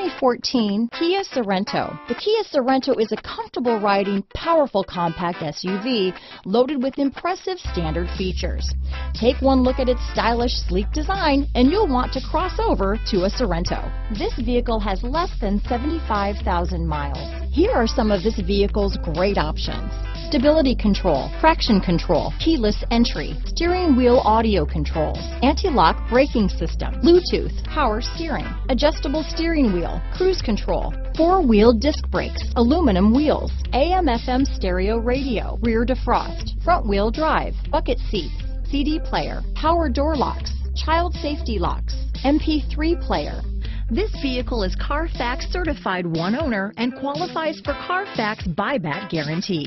2014 Kia Sorento. The Kia Sorento is a comfortable riding, powerful compact SUV loaded with impressive standard features. Take one look at its stylish, sleek design and you'll want to cross over to a Sorento. This vehicle has less than 75,000 miles. Here are some of this vehicle's great options stability control, traction control, keyless entry, steering wheel audio controls, anti-lock braking system, Bluetooth, power steering, adjustable steering wheel, cruise control, four-wheel disc brakes, aluminum wheels, AM FM stereo radio, rear defrost, front wheel drive, bucket seats, CD player, power door locks, child safety locks, MP3 player, this vehicle is Carfax certified one owner and qualifies for Carfax buyback guarantee.